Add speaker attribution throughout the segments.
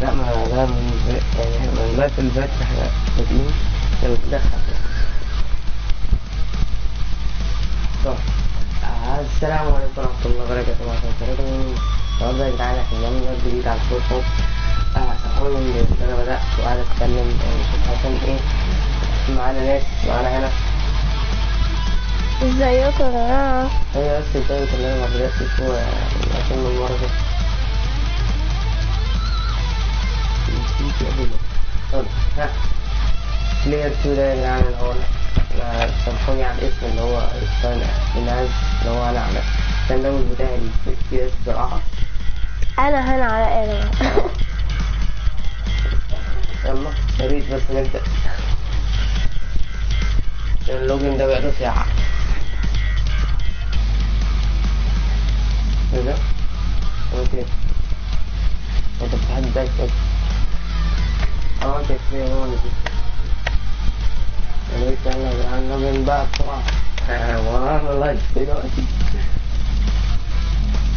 Speaker 1: لا ما ده من يعني من اللايف اللي فات إحنا بادئين كان بتدخل طب آه، السلام عليكم ورحمة الله وبركاته. النهارده يا جدعان إحنا بنعمل فيديو جديد على الفور آه سامحوني إن أنا بدأت وقاعد أتكلم يعني عشان إيه؟ معانا ناس معانا هنا.
Speaker 2: ازيكم يا جماعة
Speaker 1: هي بس البنت اللي أنا ما بدأتش عشان من مرة بلاير 2 ده يا جدعان اللي هو سامحوني على الاسم اللي هو ستاين الناس اللي هو أنا على كان ده بتاعي اس بصراحة
Speaker 2: أنا هنا على أنا
Speaker 1: يلا يا ريت بس نبدأ. اللوجن ده بقاله ساعة. إيه ده؟ أوكي. انت بتحب ده كده آه كده كده هو اللي يا ريت يلا يا جدعان اللوجن بقى بسرعة آه، ورانا لايف دلوقتي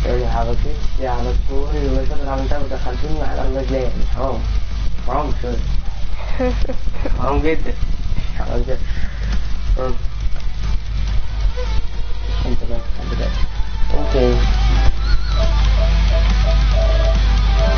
Speaker 1: يعني حبكي يا على طول الوظيفة اللي عملتها ودخلتوني على المجال حرام حرام شوية حرام جدا حرام جدا